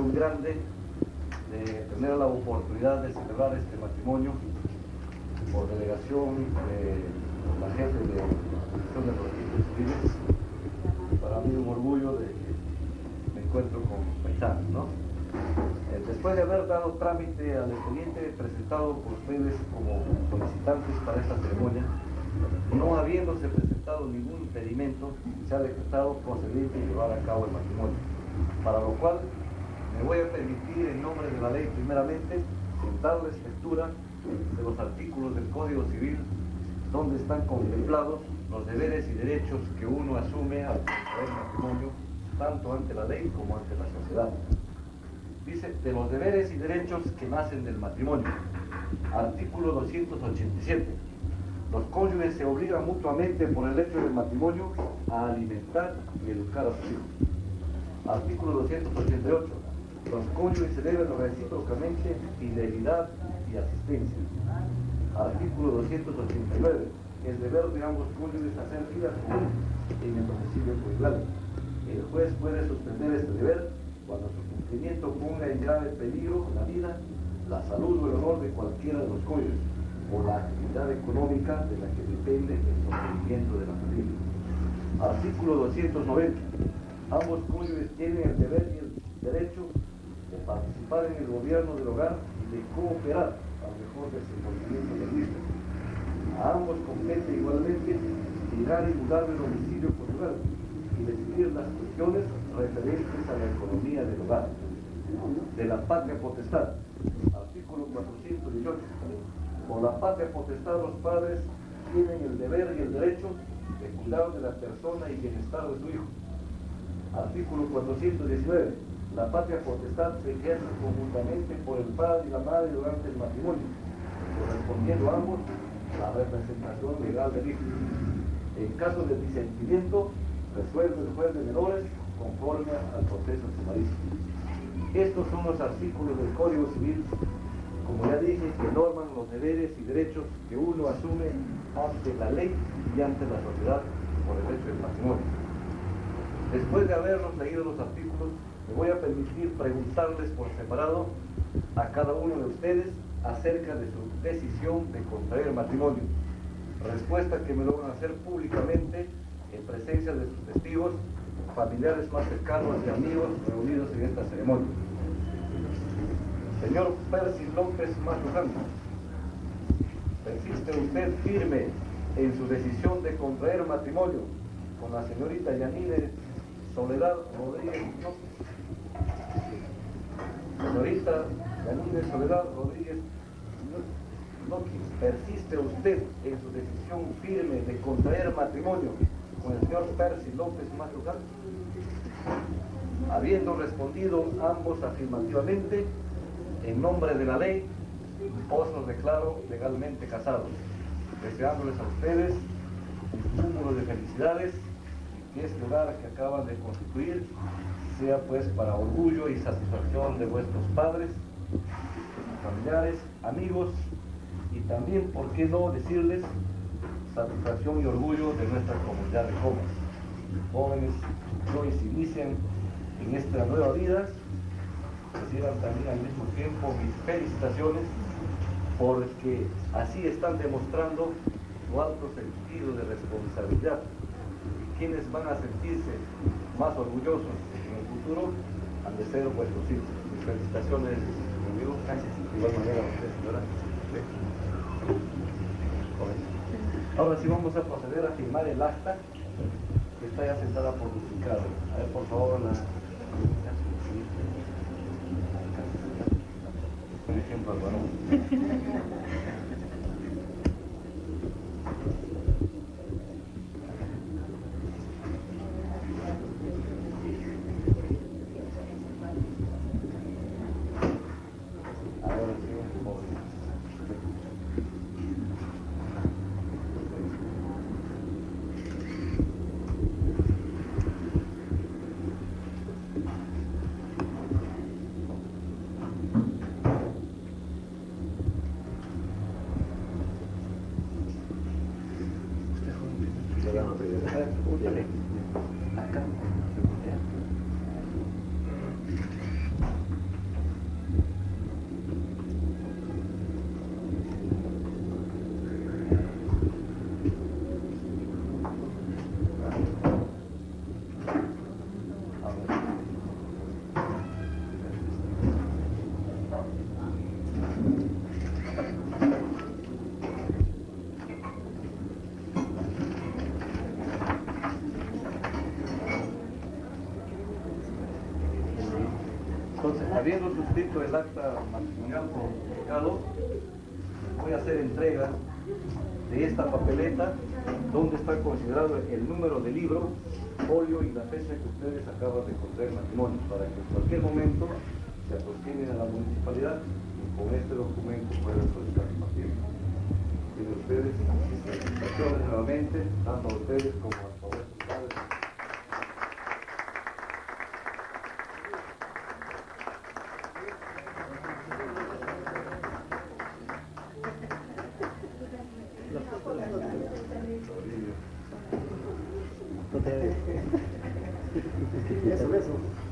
grande de tener la oportunidad de celebrar este matrimonio por delegación de la jefe de la Comisión de Registros Civiles. Para mí un orgullo de que me encuentro con paisanos, ¿no? Eh, Después de haber dado trámite al expediente presentado por ustedes como solicitantes para esta ceremonia, no habiéndose presentado ningún impedimento, se ha decretado procedente llevar a cabo el matrimonio. Para lo cual me voy a permitir en nombre de la ley primeramente en darles lectura de los artículos del Código Civil donde están contemplados los deberes y derechos que uno asume al contraer matrimonio tanto ante la ley como ante la sociedad. Dice, de los deberes y derechos que nacen del matrimonio. Artículo 287. Los cónyuges se obligan mutuamente por el hecho del matrimonio a alimentar y educar a sus hijos. Artículo 288. Cónyuges se deben recíprocamente fidelidad y asistencia. Artículo 289. El deber de ambos cónyuges hacer vida común en el domicilio conyugal. El juez puede suspender este deber cuando su cumplimiento ponga en grave peligro la vida, la salud o el honor de cualquiera de los cónyuges o la actividad económica de la que depende el sostenimiento de la familia. Artículo 290. Ambos cónyuges tienen el deber y el derecho de participar en el gobierno del hogar y de cooperar al mejor desenvolvimiento del mismo. A ambos compete igualmente fijar y mudar de domicilio conyugal y decidir las cuestiones referentes a la economía del hogar. De la patria potestad. Artículo 418. Por la patria potestad los padres tienen el deber y el derecho de cuidar de la persona y bienestar de su hijo. Artículo 419. La patria potestad se ejerce conjuntamente por el padre y la madre durante el matrimonio, correspondiendo a ambos la representación legal del hijo. En caso de disentimiento, resuelve el juez de menores conforme al proceso sumarísimo. Estos son los artículos del Código Civil, como ya dije, que norman los deberes y derechos que uno asume ante la ley y ante la sociedad por el hecho del matrimonio. Después de habernos leído los artículos, me voy a permitir preguntarles por separado a cada uno de ustedes acerca de su decisión de contraer matrimonio. Respuesta que me lo van a hacer públicamente en presencia de sus testigos, familiares más cercanos y amigos reunidos en esta ceremonia. Señor Percy López Mazuján, persiste usted firme en su decisión de contraer matrimonio con la señorita Yanine Soledad Rodríguez López. Señorita Yanine Soledad Rodríguez López, persiste usted en su decisión firme de contraer matrimonio con el señor Percy López Mazuján. Habiendo respondido ambos afirmativamente, en nombre de la ley, os los declaro legalmente casados, deseándoles a ustedes un cúmulo de felicidades y este hogar que acaban de constituir sea pues para orgullo y satisfacción de vuestros padres, familiares, amigos y también, ¿por qué no decirles, satisfacción y orgullo de nuestra comunidad de jóvenes? Jóvenes hoy se inician en esta nueva vida reciban también al mismo tiempo mis felicitaciones porque así están demostrando su alto sentido de responsabilidad. Y quienes van a sentirse más orgullosos futuro han de ser vuestros hijos. Felicitaciones, amigo. Gracias. De igual manera a usted, señora. Ahora sí vamos a proceder a firmar el acta que está ya sentada por duplicado. A ver, por favor, la... Un ejemplo al varón. cualquier momento se aproximen a la municipalidad y con este documento pueden solicitar su tiempo. Tienen ustedes felicitaciones nuevamente, tanto a ustedes como a todos sus padres. Eso, eso.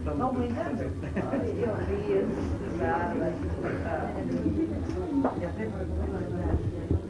Então, não me engano. Eu vi, eu sempre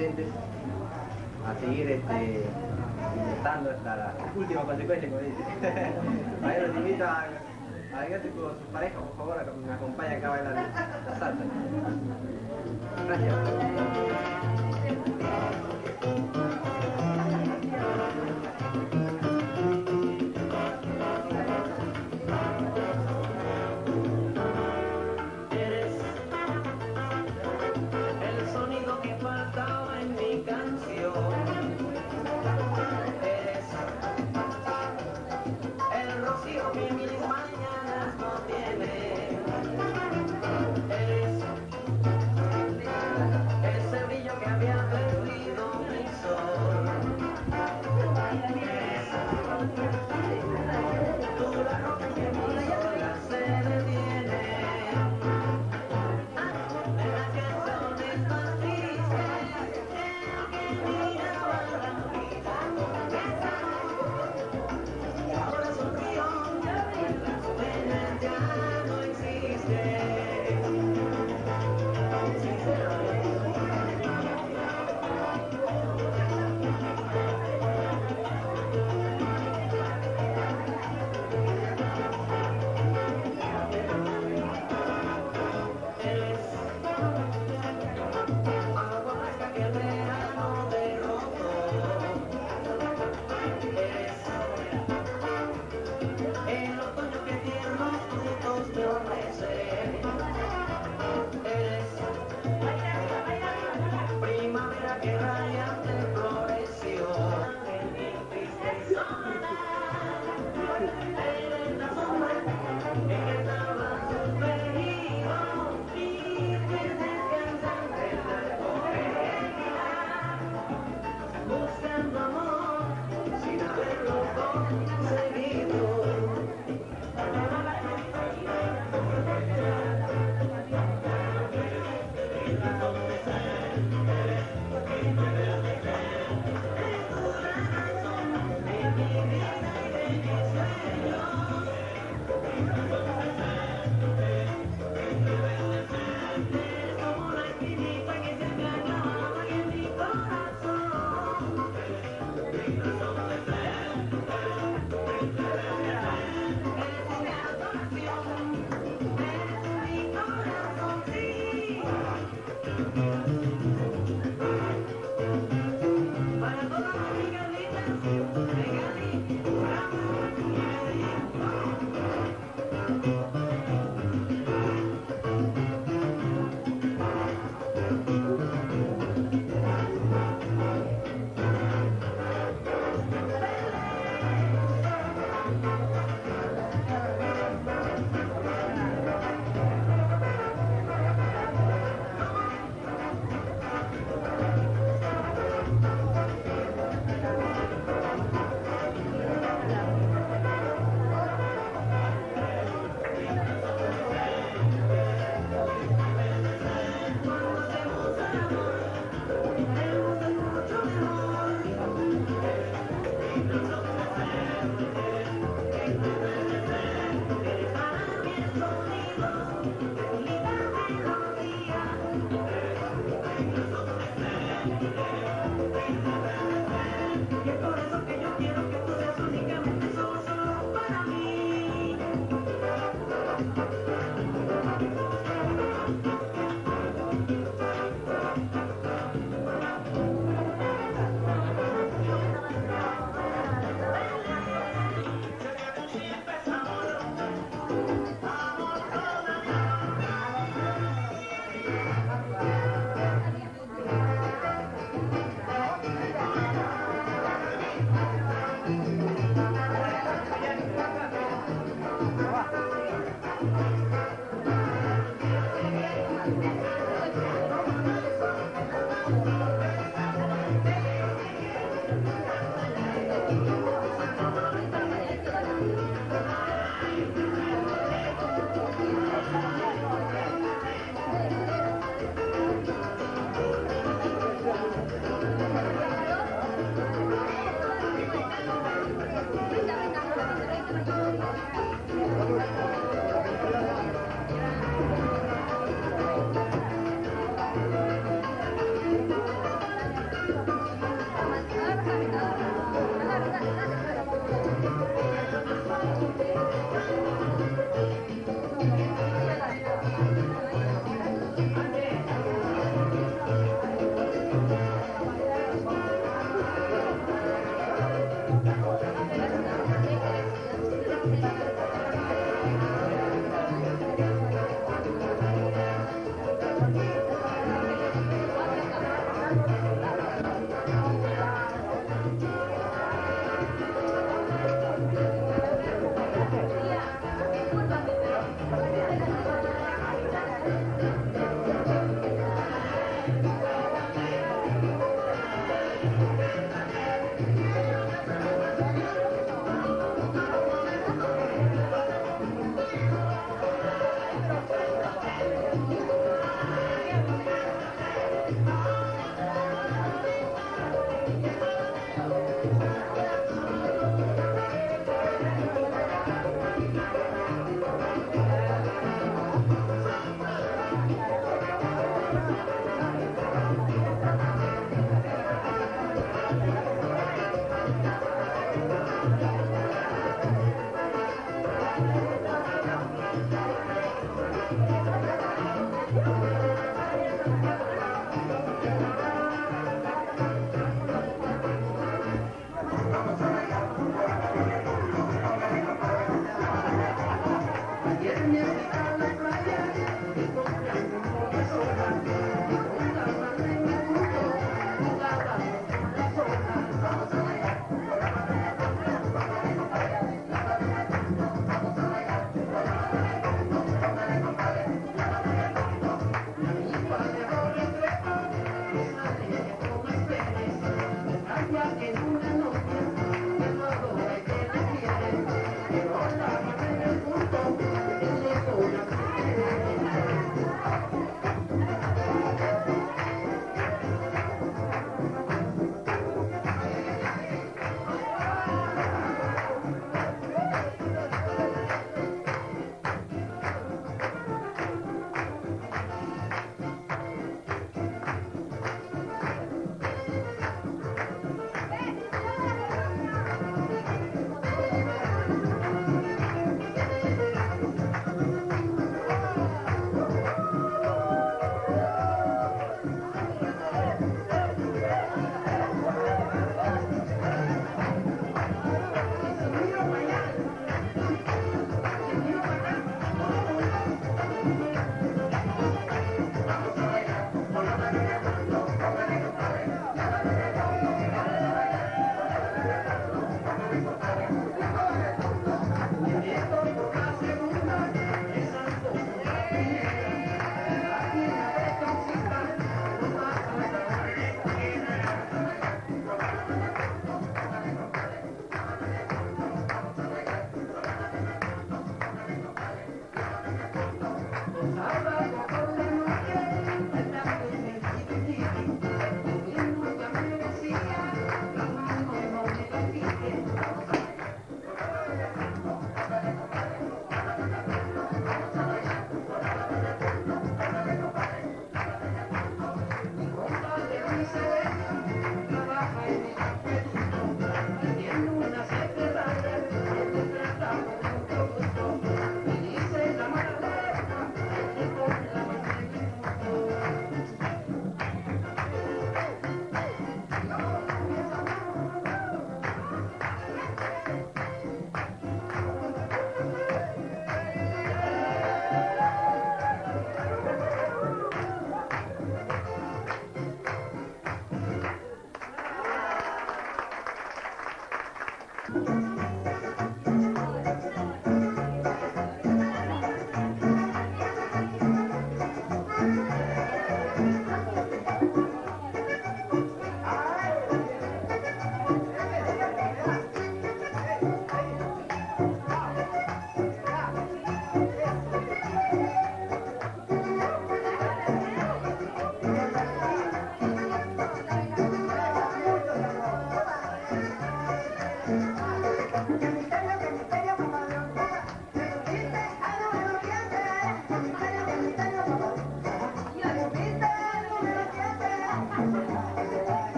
a seguir este,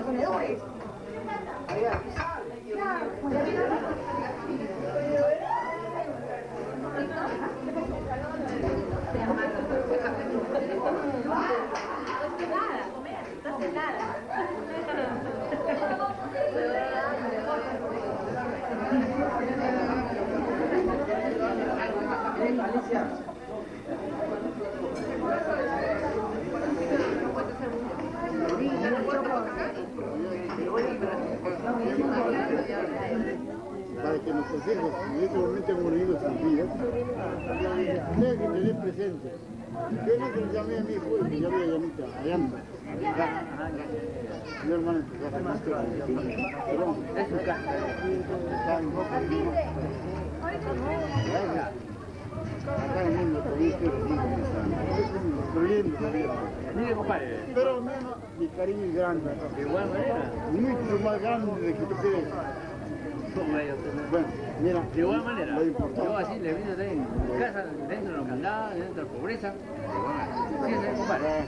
Eu falei, que nuestros hijos en este momento hemos vivido sus vidas, tengan que tener presente. Yo no que le llamé a mi hijo, le llamé a Yanita, a Yamba. Mi hermano empezó a hacer más cosas. Pero es su casa. Está en Boca, Acá en el mundo todavía estoy construyendo vida. Mire, compadre. Pero al menos mi cariño es grande. De igual manera. Mucho más grande de que ustedes. Bueno, mira. De igual manera. Yo así le vine en casa, dentro de la humildad, dentro de la pobreza. Sí, sí, compadre.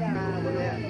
esperando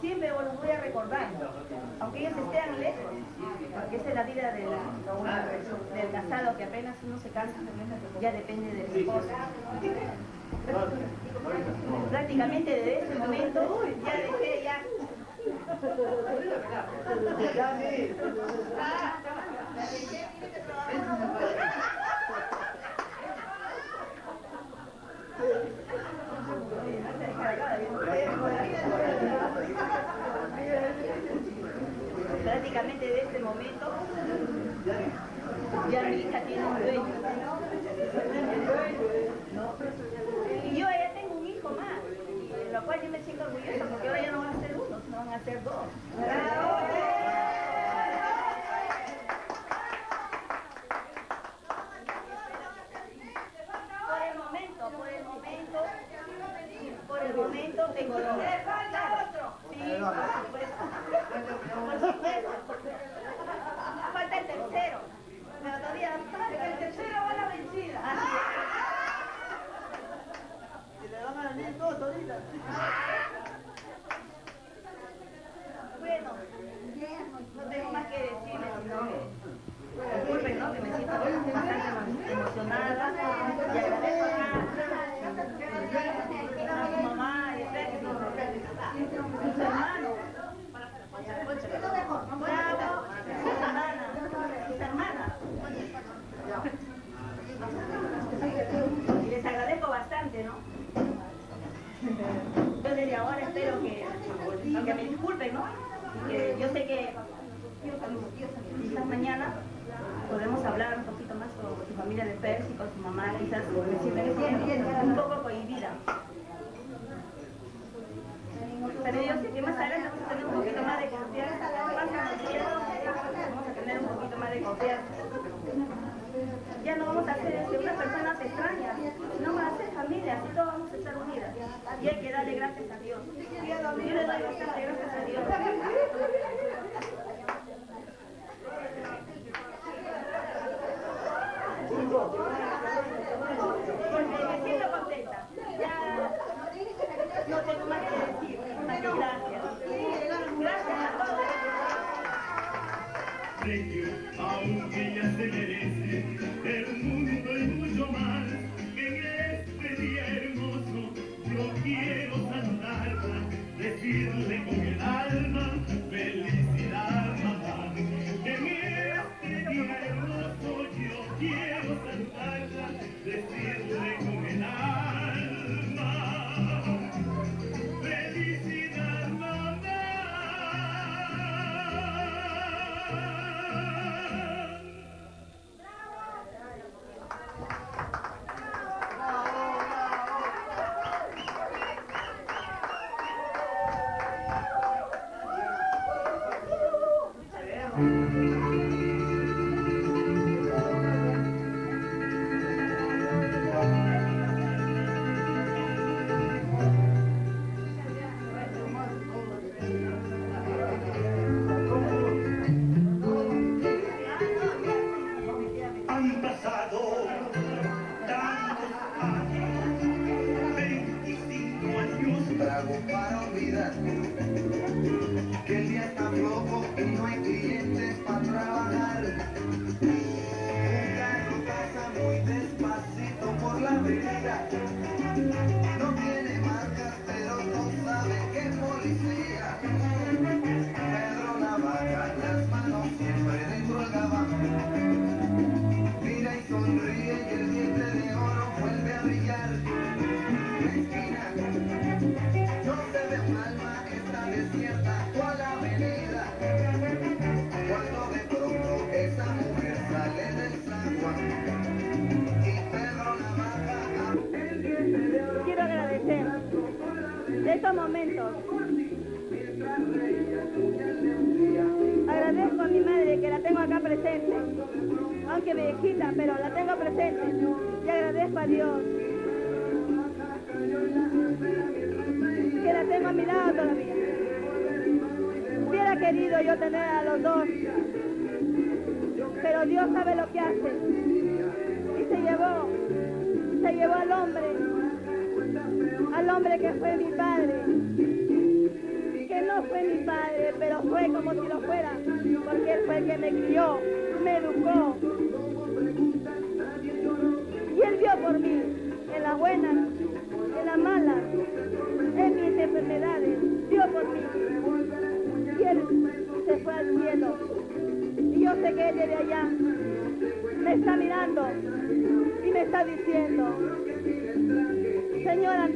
siempre los voy a recordar, aunque ellos estén lejos, porque esa es la vida de la, del casado, que apenas uno se casa, ya depende de su esposa. Prácticamente desde ese momento, ya dejé, ya... Prácticamente de este momento ya mi hija tiene un dueño. Y yo ya tengo un hijo más, lo cual yo me siento orgullosa porque ahora ya no van a ser uno, sino van a ser dos. Yeah. Thank you.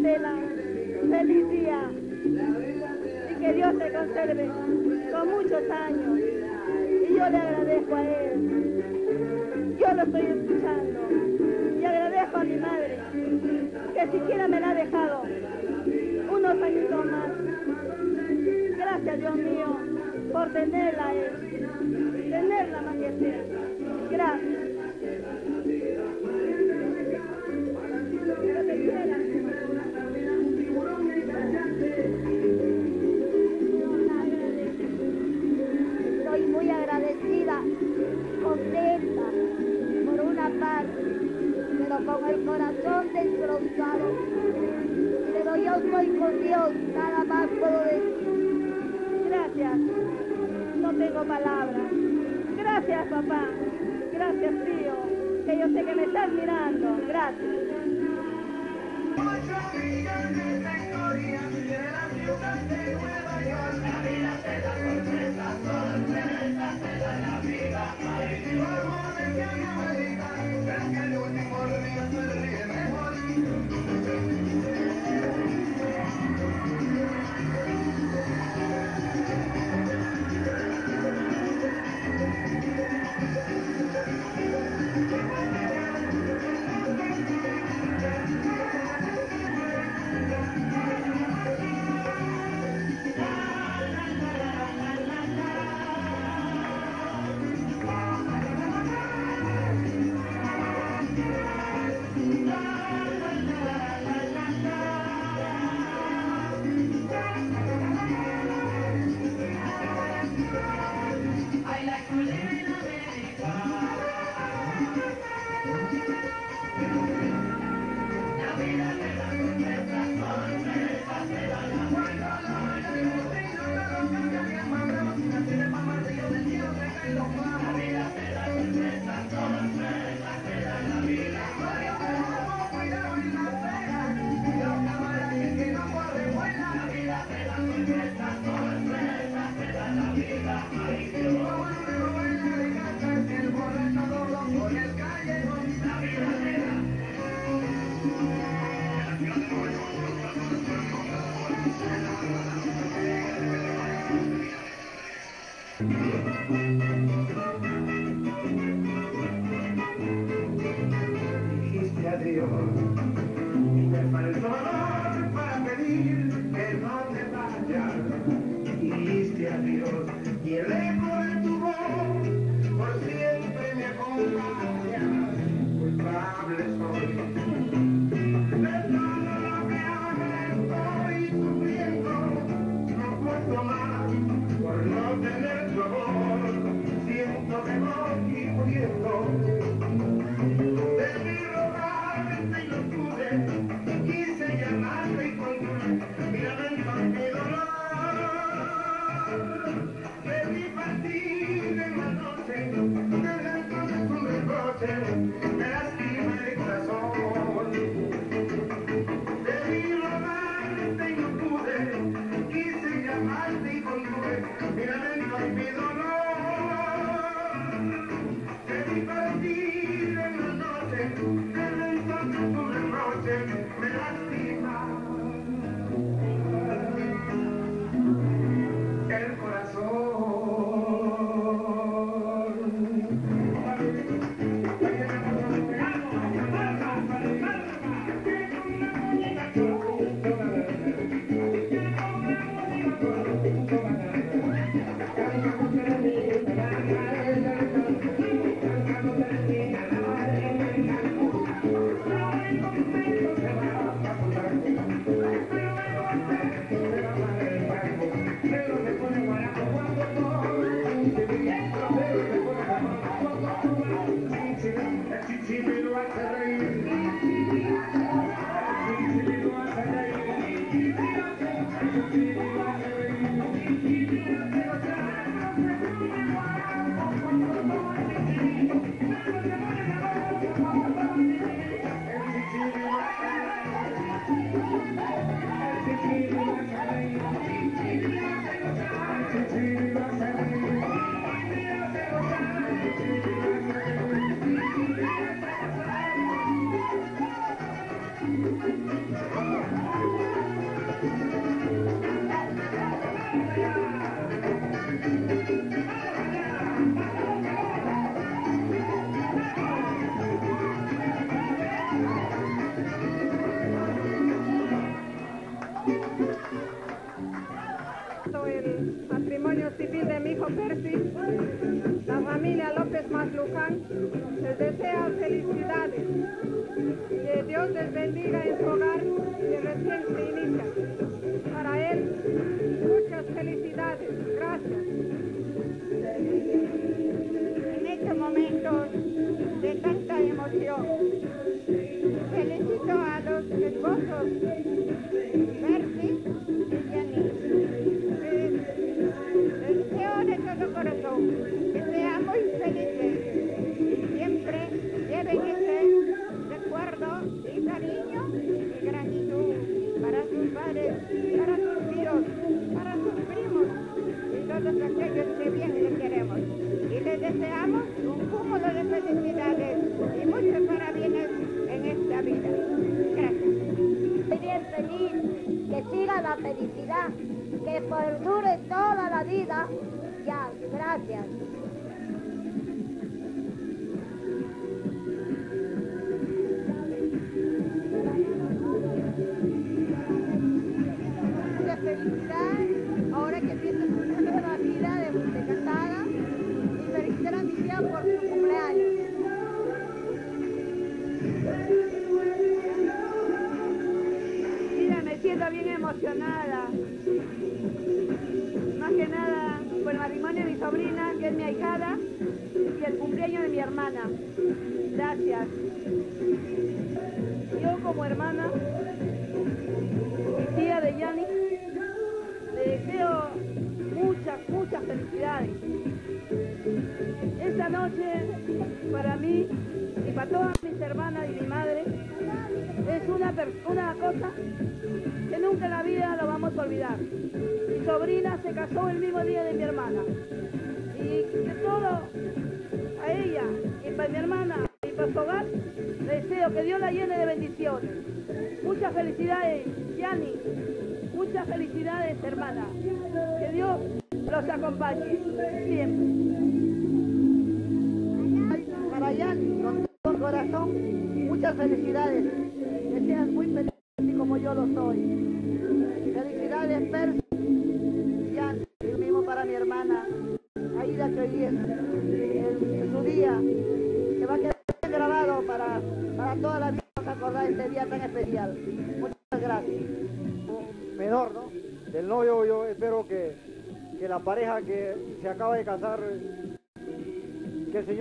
Feliz día. Y que Dios te conserve con muchos años. Y yo le agradezco a él. Yo lo estoy escuchando. Y agradezco a mi madre, que siquiera me la ha dejado unos añitos más. Gracias, Dios mío, por tenerla, él. Tenerla, majestad. Gracias.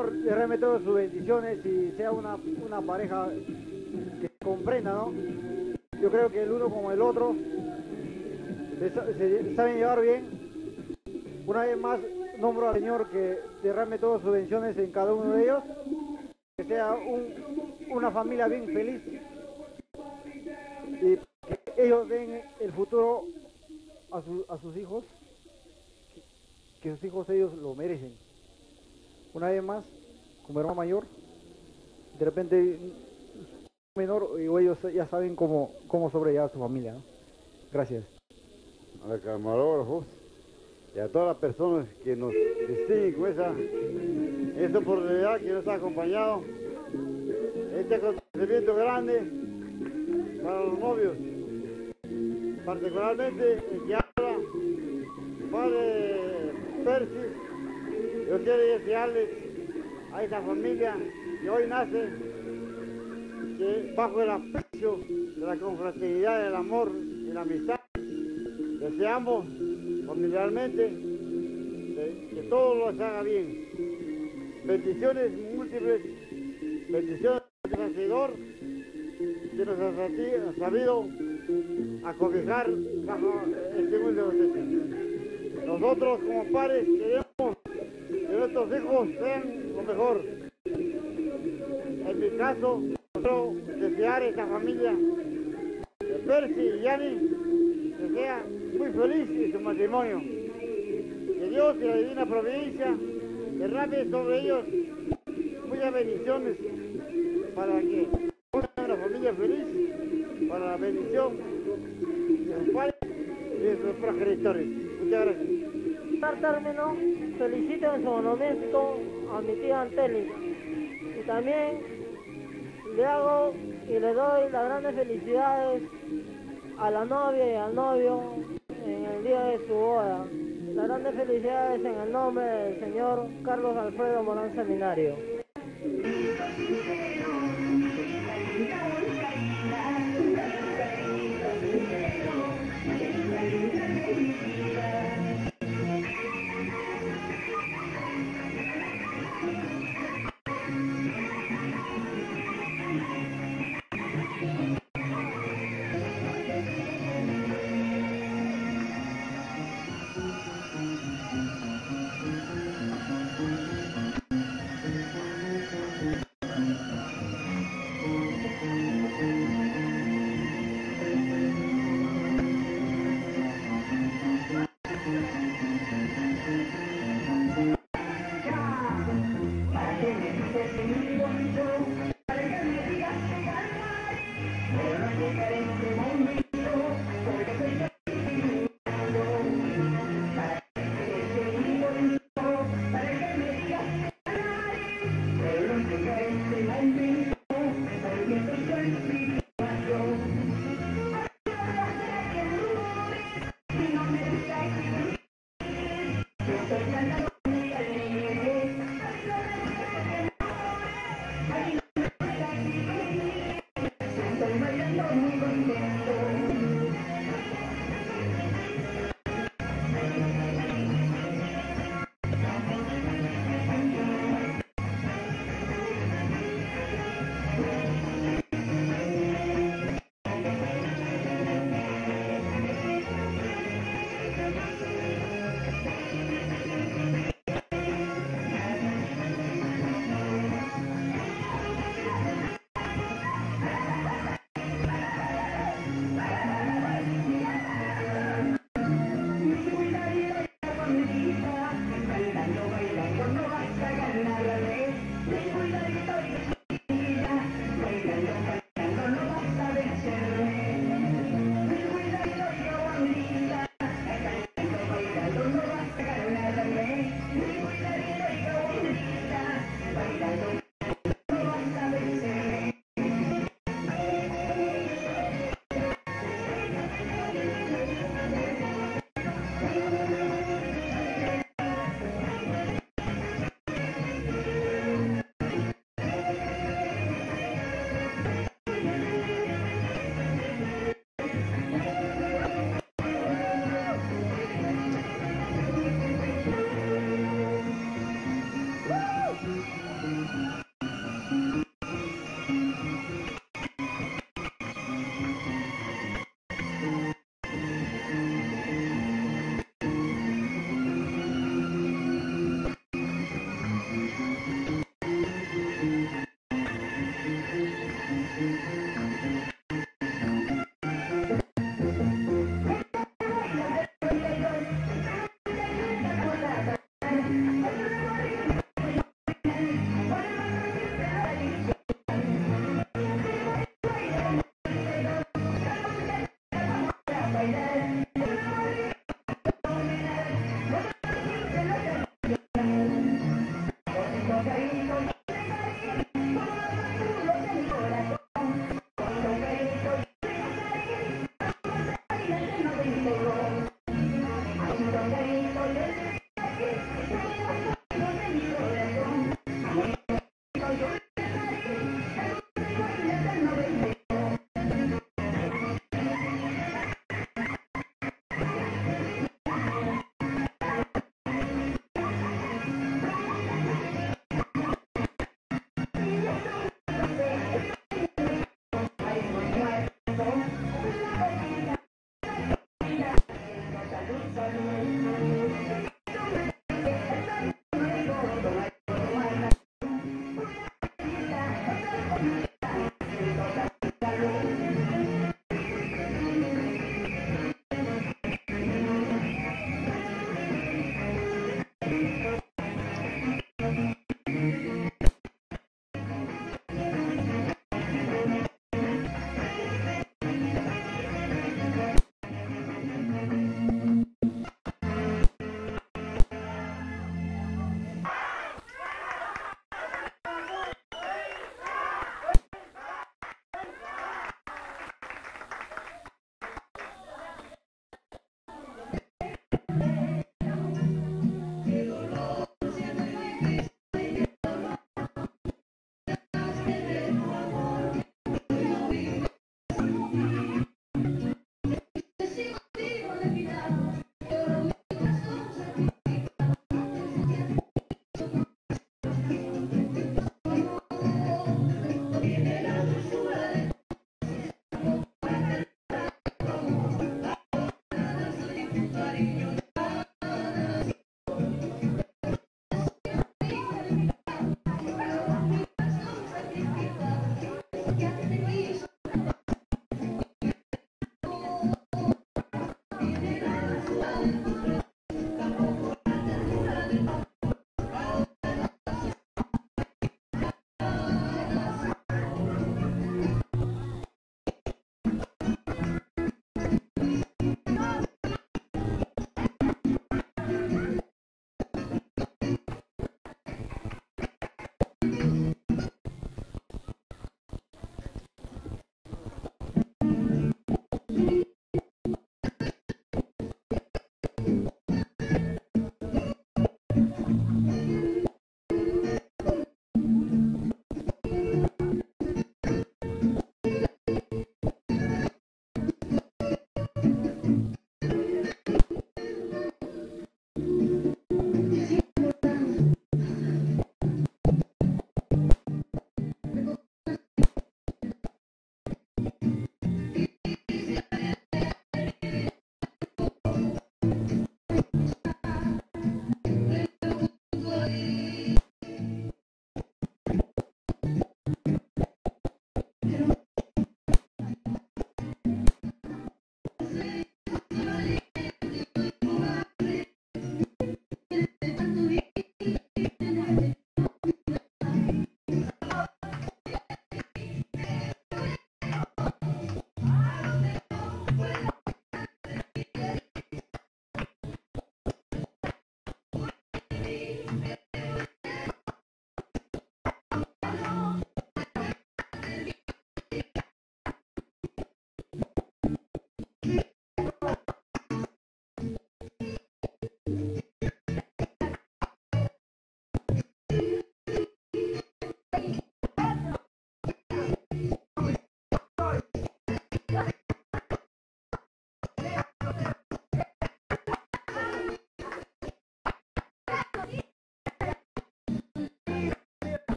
Señor derrame todas sus bendiciones y sea una, una pareja que comprenda, ¿no? Yo creo que el uno como el otro se saben llevar bien. Una vez más nombro al Señor que derrame todas sus bendiciones en cada uno de ellos, que sea un- una familia bien feliz y que ellos den el futuro a, su- a sus hijos, que sus hijos ellos lo merecen. Una vez más, como hermano mayor, de repente menor y ellos ya saben cómo, cómo sobrellevar a su familia. Gracias. al camarógrafo y a todas las personas que nos distinguen con esa, esa oportunidad que nos ha acompañado. Este acontecimiento grande para los novios, particularmente el que padre Percy. Yo quiero desearles a esta familia que hoy nace, que bajo el aprecio de la confraternidad, del amor y la amistad, deseamos familiarmente de- que todo lo haga bien. Bendiciones múltiples, bendiciones del Señor que nos ha sabido acobijar bajo este mundo de. Nosotros como padres queremos que nuestros hijos sean lo mejor. En mi caso, quiero desear a esta familia de Percy y Yani que sea muy feliz en su matrimonio. Que Dios y la divina providencia derrame sobre ellos muchas bendiciones para que sea una familia feliz, para la bendición de sus padres y de sus progenitores. Muchas gracias. Dar término, felicito en su monumento a mi tía Angélica. Y también le hago y le doy las grandes felicidades a la novia y al novio en el día de su boda. Las grandes felicidades en el nombre del señor Carlos Alfredo Morán Seminario.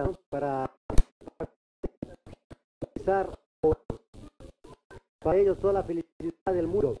digamos, para para ellos toda la felicidad del mundo.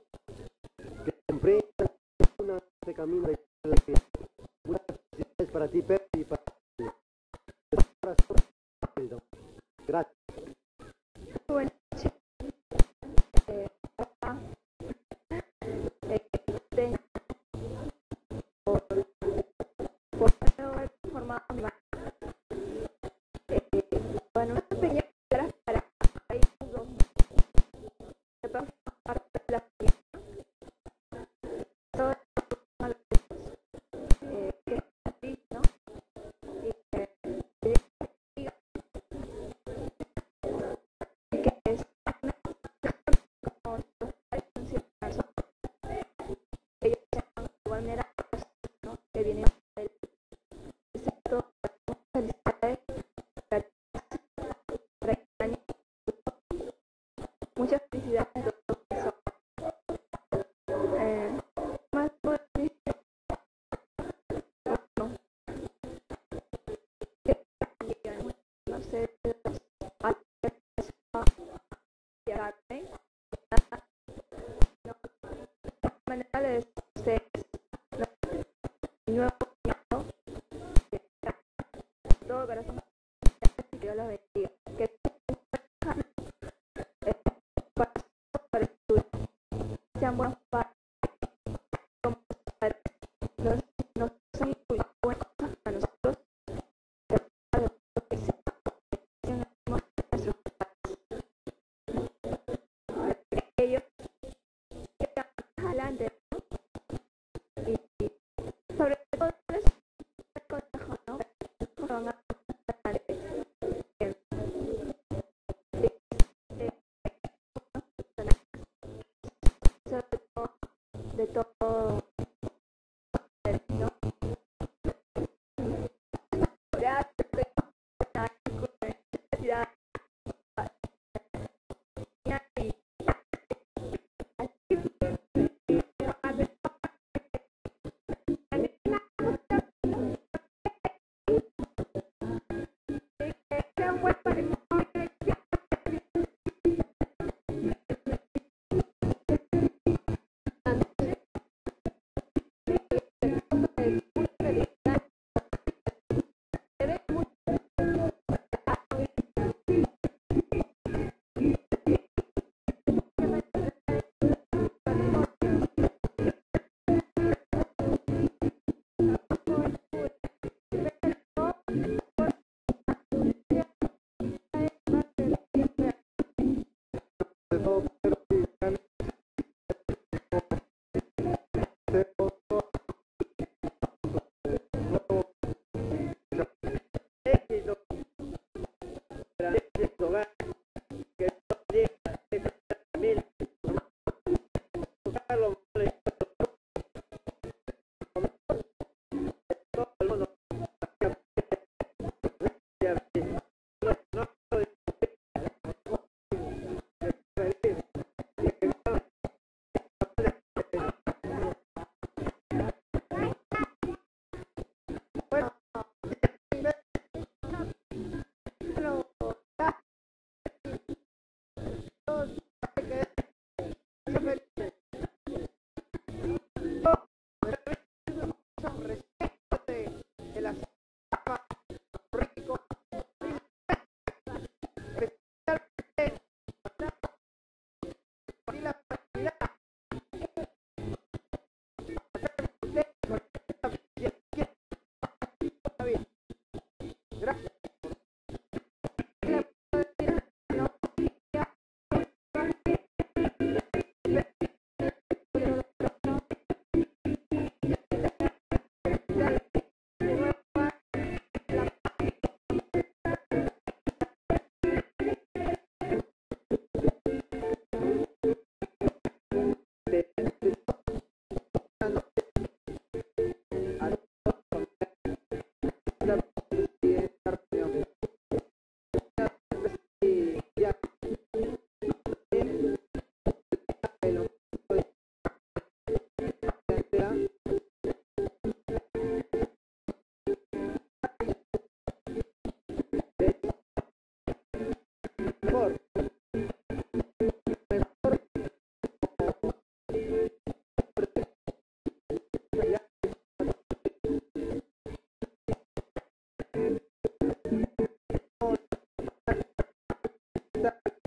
visible lo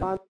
Gracias.